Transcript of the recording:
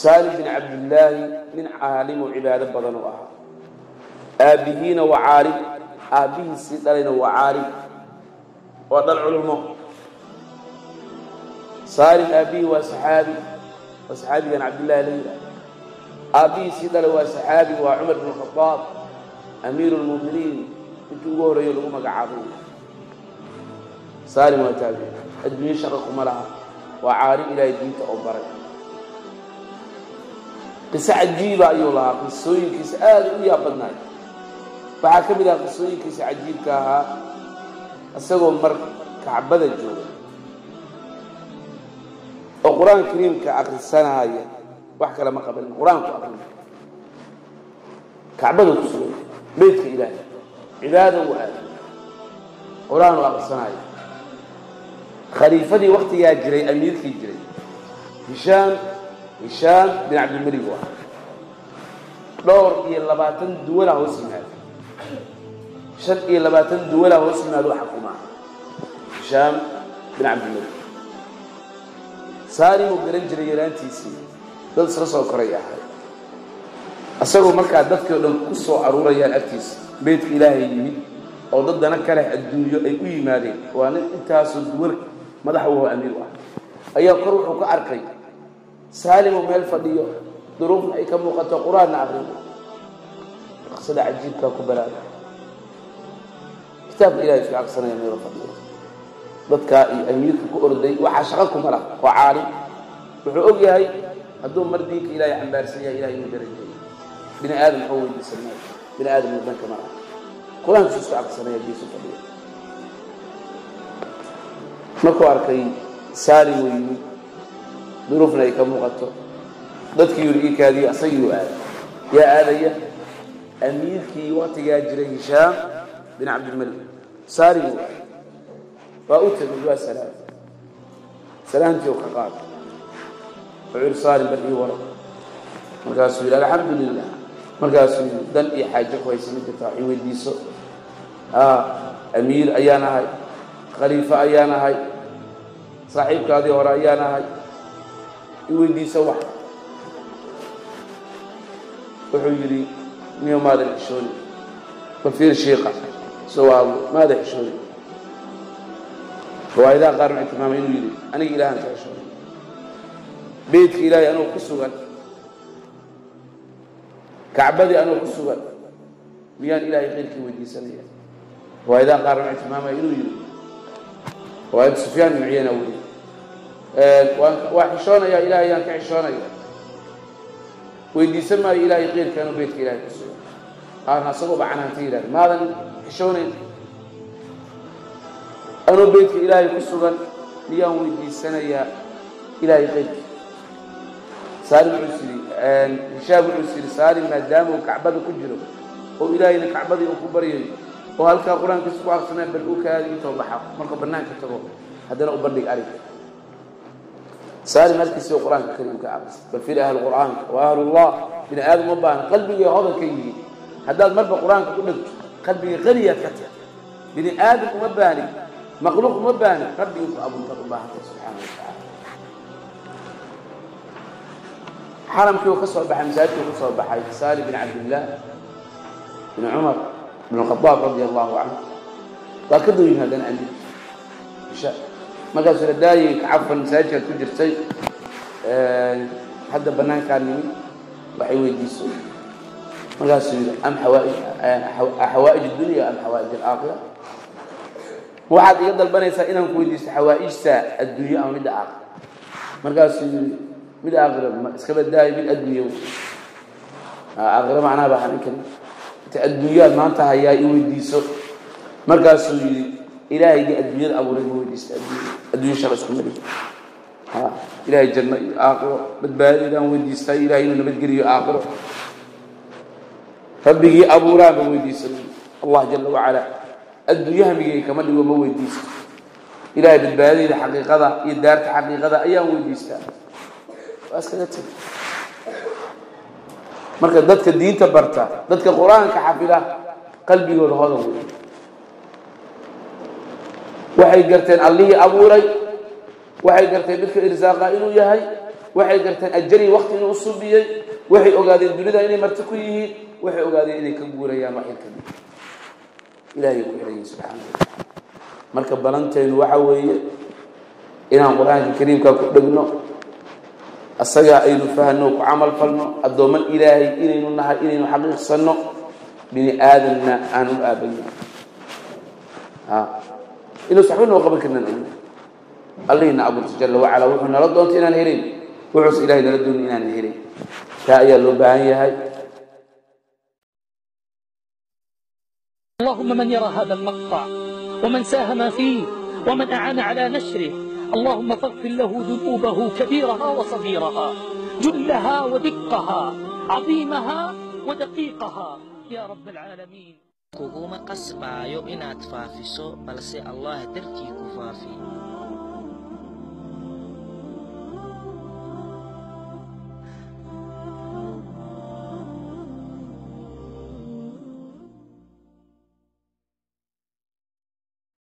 saalim bin cabdillaahi nin caalim oo cibaado badan oo ahaa aabbihiina waa caalim aabbihiisii dhalayna waa caalim waa dhal culummo. Saalim aabbihii waa saxaabi waa saxaabigan cabdillahi la yidhaah aabbihiisii dhalay waa saxaabi waa cumar bin khadaab amiiru lmu'miniin intii ugu horreeyo lagu magacaabay. Saalim waa taabi adduunye shaqa kuma laha. Waa caalim ilaahay diinta oo baray qiso cajiiba ayuu lahaa qisooyinkiisa aada u yaab badnaay waxaa ka mid aha qisooyinkiisa cajiibka ahaa isagoo mar kacbada jooga oo qur'aanka kariimka akrisanaaya wax kale ma qabalin qur'aanku akrin kacbada ku sugan beydka ilaahay cibaada u aada qur'aan u akrisanaayo khaliifadii waktigaa jiray amiirkii jiray. Hishaam hishaam bin cabdilmelig ah dhowr iyo labaatan duwalaa hoos yimaada shan iyo labaatan duwalaa hoos yimaada oo xakumaa hishaam bin cabdilmelig saalimuu garan jiray yaraantiisii. Dad isla soo koray ahay isagoo markaa dadkii o dhan ku soo aruurayaan agtiisa beydka ilaahay yimid oo dad dana ka adduunyo ay u yimaadeen. Waa nin intaasoo duwal madax waho amiir u ah. Ayaa kor wuxuu ka arkay saalimoo meel fadhiyo. Duruufna ay ka muuqato qur'aanna akriyo qisada cajiibkaa ku balaaga kitaabka ilahay iska aqsanaya meelo fadhiyo. Dadkaa iyo amiirka ku orday waxaa shaqo kuma lah waa caalim wuxuu og yahay hadduu mar diinka ilaahay xambaarsan yahay ilahay inuu darajeeyo bini aadam waxuu weydiisan maayo bini aadam mudanka mara qur'aankiisu iska aqsanaya diisu fadhiyo. Markuu arkay saalim uu yimid duruufna ay ka muuqato. Dadkii yuri ii kaadiyo asagii u aada yaa aadaya? Amiirkii waktigaa jiray hishaam bin cabdilmalik saalim uu aada waa u tegay waa salaam. Salaamtii u ka qaada wuxuu yihi saalim bal ii wara markaasuu yidhi alxamdu lilah markaasuu yidhi dan iyo xaajo ku haysa ma jirtaa? Wax i weydiiso. Amiir ayaan ahay. Khaliifo ayaan ahay. Saaxiibkaadii hore ayaan ahay i weydiiso wax. Wuxuu yidhi miyo maadan xishooni. Bal fiir shiiqa. Soo hadlo maada xishooni. Riwaayadaha qaar waxay tilmaamay inuu yidhi aniga ilahan ka xishoonay beydka ilaahay anuu ku sugan. Kacbadii anuu ku sugan. Miyaan ilaahay khayrkii weydiisanaya riwaayadaha qaar waxay tilmaamaya inuu yidhi riwaayad sufyaan ibn cuyayna weli waa xishoonaya ilahay ayaan ka xishoonaya. Weydiisan maayo ilaahay keyrka anuu beydka ilahay ku sugan qaarna asagoo bacanaanta yidhahda maadan xishoonayn. Anuu beydka ilaahay ku sugan miyaan weydiisanayaa ilaahay keyrkii saalim wuxuu yidhi hishaam wuxuu yidhi saalim maadaama uu kacbada ku jiro oo ilaahayna kacbadii uu ku baryayo oo halkaa qur'aankiisa ku aqsanaya bal u kaadi intoo baxa markuu bannaanka tago haddana u bandhig arig saalim halkiisii qur'aanka kariimka aqrisa bal fil ahli qur'aanka wa ahlullah bini aadam uma baahna qalbigay hodan ka yihiin haddaad marba qur'aanka ku dhegto qalbiga qaniyaad ka tahay bini aadam uma baahni makhluuq uma baahni rabbigii ku abuurtaad u baahantay subxaana wa tacaala. Xaramkii uu ka soo baxay masaajidkii uu ka soo baxay saalim bin cabdillaah bin cumar bin khadaab radia allahu canhu waa ka dooyin haddana amir isha markaasuu la daayay ka cafan masaajidkaad ku jirtay hadda bannaankaa nimi waxay weydiiso markaasuu yidhi am xawaa'ij dunya am xawaa'ij alaakhira? Waxaad iga dalbanaysaa inaan ku weydiisto xawaa'ijta adduunye ama midda aakhira. Markaasuu yidhi mid aakhira iska badaayo mid adduunye aakhira macnaha baa ninkan inta adduunyaad maanta hayaa i weydiiso. Markaasuu yidhi ilaahayga adduunyada abuuray ma weydiista adduunya shaqo isku mari. Ilaahay janno iyo aakhiro badbaadidaan weydiistaa ilahay inuu nabadgeliyo aakhiro rabbigii abuuraa ma weydiisan allah jala wacala adduunye hamigay kama dhigo ma weydiisto ilaahay badbaadayda xaqiiqada iyo daarta xaqiiqada ayaan weydiistaa. Waa iskaga tegi marka dadka diinta barta dadka qur'aanka xafida qalbigooda hodan wey waxay garteen allihii abuuray. Waxay garteen midka irsaaqa inuu yahay. Waxay garteen ajali waqti inuu u subiyey waxay ogaadeen dunida inay marti ku yihiin. Waxay ogaadeen inay ka guurayaan waxyar kadib ilaahay ku xirayin subxaana watacaala marka balantaynu waxa weeye inaan qur'aanka kariimka ku dhegno asagaa aynu fahno ku camal falno addoomman ilaahay inaynu nahay inaynu xaqiiqsanno bini aadamna aan u aabayin إنه saxba وقبل كنا karnaan الله إنا أبو جل وعلا وحنا لا أنت إنا نهرين وعس إلهي لا إنا نهرين تأيى تأيا لو هاي. اللهم من يرى هذا المقطع ومن ساهم فيه ومن أعان على نشره اللهم فاغفر له ذنوبه كبيرها وصغيرها جلها ودقها عظيمها ودقيقها. يا رب العالمين. Kuguma qasbaayo inaad faafiso balse allah dartii ku faafi